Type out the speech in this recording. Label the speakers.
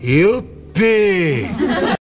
Speaker 1: Yuppie!